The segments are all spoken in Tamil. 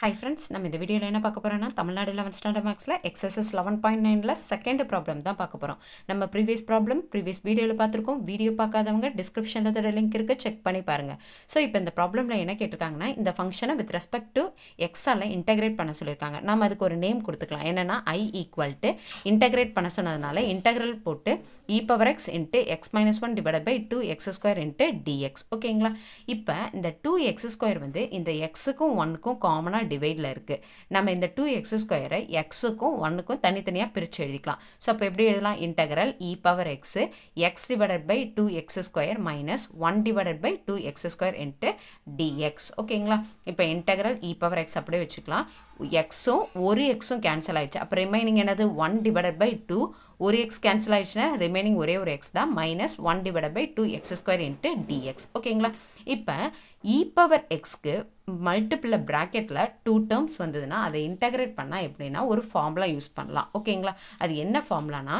ஹை ஃப்ரெண்ட்ஸ் நம்ம இந்த வீடியோவில் என்ன பார்க்க போகிறோம்னா தமிழ்நாடு லெவன் ஸ்டாண்டர்ட் மேக்ஸில் எக்ஸசஸ் லெவன் பாயிண்ட் நைனில் செகண்ட் ப்ராப்ளம் தான் பார்க்க போகிறோம் நம்ம ப்ரீவியஸ் ப்ராப்ளம் ப்ரீவியஸ் வீடியோவில் பார்த்துருக்கோம். வீடியோ பார்க்காதவங்க டிஸ்கிரிப்ஷனில் அதோட லிங்க் இருக்குது செக் பண்ணி பாருங்கள் ஸோ இப்போ இந்த ப்ராப்ளமில் என்ன கேட்டிருக்காங்கன்னா இந்த ஃபங்க்ஷனை வித் ரெஸ்பெக்ட் டு எக்ஸால் இன்டகிரேட் பண்ண சொல்லியிருக்காங்க. நம்ம அதுக்கு ஒரு நேம் கொடுத்துக்கலாம். என்னென்னா ஐ ஈக்குவல் டு இன்டகிரேட் பண்ண சொன்னதுனால இன்டகிரல் போட்டு e power x into x minus one divide by two x square into dx ஓகேங்களா இப்போ இந்த டூ எக்ஸ் ஸ்கொயர் வந்து இந்த எக்ஸுக்கும் ஒன்னுக்கும் காமனாக டிவைடில் இருக்குது நம்ம இந்த டூ எக்ஸ் ஸ்கொயரை எக்ஸுக்கும் ஒன்னுக்கும் தனித்தனியாக பிரித்து எழுதிக்கலாம். ஸோ அப்போ எப்படி எழுதலாம்? Integral e power x x divided by two x square minus one divided by two x square into dx ஓகேங்களா இப்போ இன்டகரல் இ பவர் எக்ஸ் அப்படியே வச்சுக்கலாம். எக்ஸும் ஒரு எக்ஸும் கேன்சல் ஆகிடுச்சு அப்போ ரிமைனிங் என்னது? ஒன் டிவைடட் பை டூ ஒரு எக்ஸ் கேன்சல் ஆகிடுச்சுன்னா ரிமைனிங் ஒரே ஒரு எக்ஸ் தான். Minus one divide by two x square into d x ஓகேங்களா இப்போ இ பவர் எக்ஸ்க்கு மல்டிப்பிள் ப்ராக்கெட்டில் டூ டேர்ம்ஸ் வந்ததுன்னா அதை இன்டகிரேட் பண்ணால் எப்படின்னா ஒரு ஃபார்முலா யூஸ் பண்ணலாம். ஓகேங்களா அது என்ன ஃபார்முலானா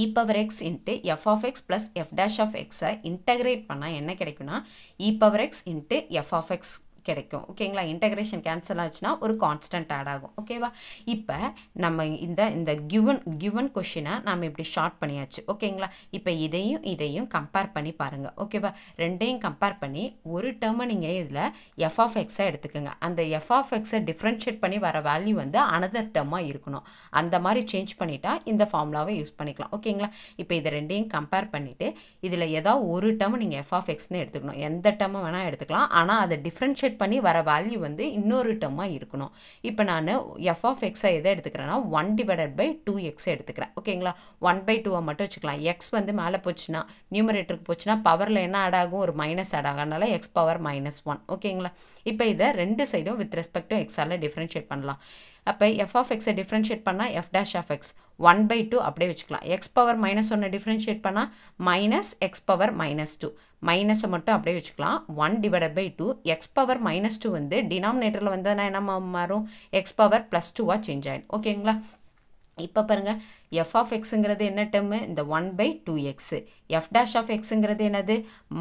e power x into f of x plus f dash of எக்ஸை இன்டகிரேட் பண்ணால் என்ன கிடைக்குன்னா e e power x into f of x கிடைக்கும். ஓகேங்களா இன்டகிரேஷன் கேன்சல் ஆச்சுன்னா ஒரு கான்ஸ்டன்ட் ஆட் ஆகும். ஓகேவா இப்போ நம்ம இந்த இந்த கிவன் கிவன் கொஷினை நம்ம இப்படி ஷார்ட் பண்ணியாச்சு. ஓகேங்களா இப்போ இதையும் இதையும் கம்பேர் பண்ணி பாருங்கள் ஓகேவா ரெண்டையும் கம்பேர் பண்ணி ஒரு டேர்மை நீங்கள் இதில் எஃப் ஆஃப் எக்ஸை எடுத்துக்கோங்க. அந்த எஃப் ஆஃப் எக்ஸை டிஃப்ரென்ஷியேட் பண்ணி வர வேல்யூ வந்து அனதர் டேர்மாக இருக்கணும். அந்த மாதிரி சேஞ்ச் பண்ணிட்டா இந்த ஃபார்முலாவை யூஸ் பண்ணிக்கலாம். ஓகேங்களா இப்போ இதை ரெண்டையும் கம்பேர் பண்ணிவிட்டு இதில் ஏதாவது ஒரு டேர்ம் நீங்கள் எஃப் ஆஃப் எக்ஸ்னு எடுத்துக்கணும். எந்த டேர்மை வேணால் எடுத்துக்கலாம். ஆனால் அதை டிஃப்ரென்ஷியேட் பண்ணி வர வேல்யூ வந்து இன்னொரு டேர்மாக இருக்கணும். இப்போ நான் எஃப் ஆஃப் எக்ஸை எதை எடுத்துக்கிறேன்னா ஒன் டிவைடட் பை டூ எக்ஸை எடுத்துக்கிறேன். ஓகேங்களா ஒன் பை டூவை மட்டும் வச்சுக்கலாம். எக்ஸ் வந்து மேலே போச்சுன்னா நியூமரேட்டருக்கு போச்சுன்னா பவரில் என்ன ஆட் ஆகும்? ஒரு மைனஸ் ஆட் ஆகும் அதனால் எக்ஸ் பவர் மைனஸ் ஒன் ஓகேங்களா இப்போ இதை ரெண்டு சைடும் வித் ரெஸ்பெக்டும் எக்ஸால் டிஃப்ரென்ஷியேட் பண்ணலாம். அப்போ எஃப் ஆஃப் எக்ஸை டிஃப்ரென்ஷியேட் பண்ணால் f dash of x one by two அப்படியே வச்சுக்கலாம். எக்ஸ் பவர் மைனஸ் ஒன்று டிஃப்ரென்ஷியேட் பண்ணால் minus x power minus two மைனஸை மட்டும் அப்படியே வச்சுக்கலாம். One divide by two x power minus two வந்து டினாமினேட்டரில் வந்ததுன்னா என்ன மாறும்? எக்ஸ் பவர் ப்ளஸ் டூவாக சேஞ்ச் ஆகிடும் ஓகேங்களா இப்போ பாருங்கள் எஃப் ஆஃப் எக்ஸுங்கிறது என்ன டேர்மு இந்த one by two x f dash of எக்ஸுங்கிறது என்னது?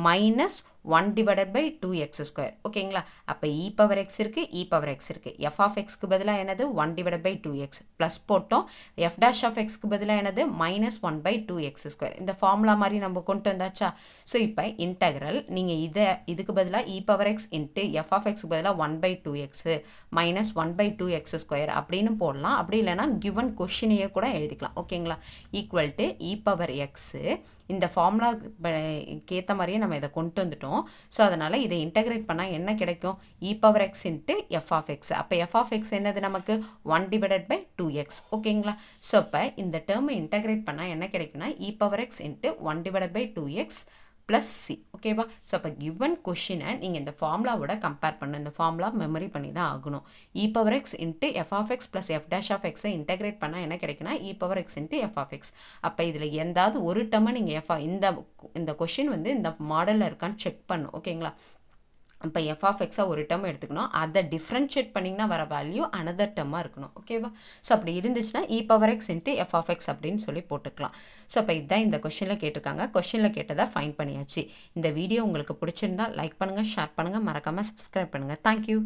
Minus one divided by two x square ஓகேங்களா அப்போ இ e பவர் எக்ஸ் இருக்குது இ e பவர் எக்ஸ் இருக்குது எஃப் ஆஃப் எக்ஸ்க்கு பதிலாக என்னது? One divide by two x plus போட்டோம். எஃப் டேஷ் ஆஃப் எக்ஸ்க்கு பதிலாக என்னது? Minus one by two x square இந்த ஃபார்முலா மாதிரி நம்ம கொண்டு வந்தாச்சா? ஸோ இப்போ இன்டகரல் நீங்கள் இதை இதுக்கு பதிலாக e power x into f of எக்ஸ்க்கு பதிலாக one by two x minus one by two x square அப்படின்னு போடலாம். அப்படி இல்லைனா கிவன் கொஷினையே கூட எழுதிக்கலாம். ஓகேங்களா equal to e power x இந்த ஃபார்முலா ஏற்ற மாதிரியே நம்ம இதை கொண்டு வந்துட்டோம். ஸோ அதனால் இதை இன்டகிரேட் பண்ணால் என்ன கிடைக்கும்? E power x into f of x அப்போ எஃப் ஆஃப் எக்ஸ் என்னது நமக்கு? One divided by two x ஓகேங்களா? ஸோ இப்போ இந்த டேர்மை இன்டகிரேட் பண்ணால் என்ன கிடைக்கும்னா e power x into one divided by two x plus c ஓகேவா ஸோ அப்போ கிவன் கொஷினை நீங்கள் இந்த ஃபார்முலாவோட கம்பேர் பண்ணணும். இந்த ஃபார்முலா மெமரி பண்ணி தான் ஆகணும். E power x into f of x plus f dash of எக்ஸை இன்டெகிரேட் பண்ணால் என்ன கிடைக்குன்னா e e power x into f of x அப்போ இதில் எந்தாவது ஒரு டேர்மை நீங்கள் எஃப் இந்த இந்த கொஷின் வந்து இந்த மாடலில் இருக்கான்னு செக் பண்ணும் ஓகேங்களா இப்போ எஃப் ஆஃப் எக்ஸாக ஒரு டேர்ம் எடுத்துக்கணும். அதை டிஃப்ரென்ஷியேட் பண்ணிங்கன்னா வர வேல்யூ அனதர் டேர்மாக இருக்கணும். ஓகேவா ஸோ அப்படி இருந்துச்சுன்னா e power x into f of x அப்படின்னு சொல்லி போட்டுக்கலாம். ஸோ அப்போ இதுதான் இந்த கொஷனில் கேட்டிருக்காங்க. கொஷனில் கேட்டதாக ஃபைன் பண்ணியாச்சு. இந்த வீடியோ உங்களுக்கு பிடிச்சிருந்தா லைக் பண்ணுங்கள் ஷேர் பண்ணுங்கள் மறக்காமல் சப்ஸ்கிரைப் பண்ணுங்கள் தேங்க்யூ